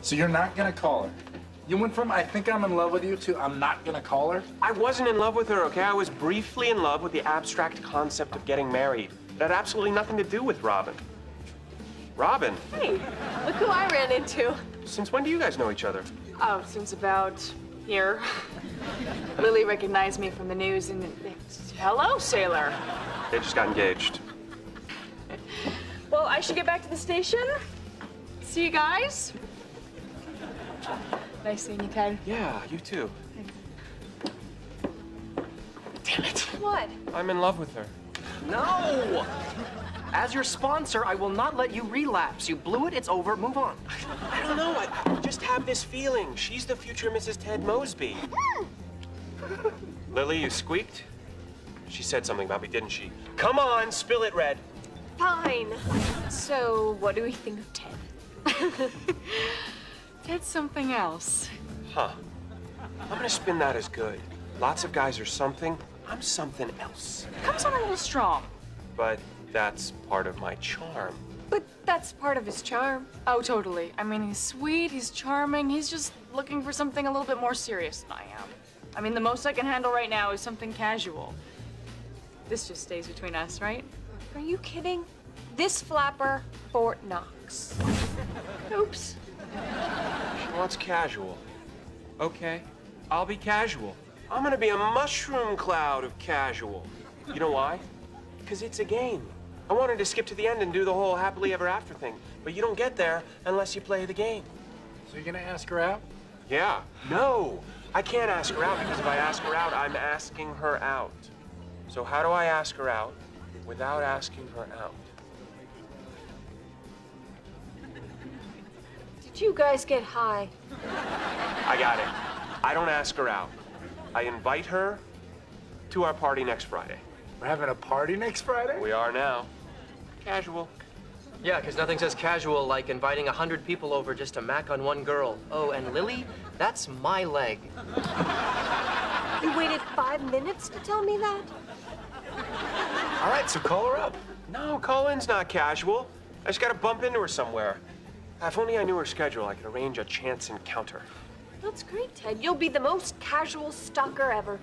So you're not gonna call her? You went from I think I'm in love with you to I'm not gonna call her? I wasn't in love with her, okay? I was briefly in love with the abstract concept of getting married. It had absolutely nothing to do with Robin. Robin, Hey, look who I ran into. since when do you guys know each other? Oh, since about here. Lily recognized me from the news and hello, sailor. They just got engaged. Well, I should get back to the station. See you guys. Nice seeing you, Ted. Yeah, you too. Damn it. What? I'm in love with her. No! As your sponsor, I will not let you relapse. You blew it, it's over, move on. I don't know. I, I just have this feeling. She's the future Mrs. Ted Mosby. Lily, you squeaked? She said something about me, didn't she? Come on, spill it, Red. Fine. So, what do we think of Ted? Ted's something else. Huh. I'm gonna spin that as good. Lots of guys are something. I'm something else. Comes on a little strong. But that's part of my charm. But that's part of his charm. Oh, totally. I mean, he's sweet, he's charming, he's just looking for something a little bit more serious than I am. I mean, the most I can handle right now is something casual. This just stays between us, right? Are you kidding? This flapper, Fort Knox. Oops. Wants casual. Okay, I'll be casual. I'm gonna be a mushroom cloud of casual. You know why? Because it's a game. I wanted to skip to the end and do the whole happily ever after thing, but you don't get there unless you play the game. So you're gonna ask her out? Yeah. No, I can't ask her out because if I ask her out, I'm asking her out. So how do I ask her out without asking her out? Did you guys get high? I got it. I don't ask her out. I invite her to our party next Friday. We're having a party next Friday? We are now. Casual. Yeah, because nothing says casual like inviting a hundred people over just to mac on one girl. Oh, and Lily, that's my leg. You waited five minutes to tell me that? All right, so call her up. No, Colin's not casual. I just gotta bump into her somewhere. If only I knew her schedule, I could arrange a chance encounter. That's great, Ted. You'll be the most casual stalker ever.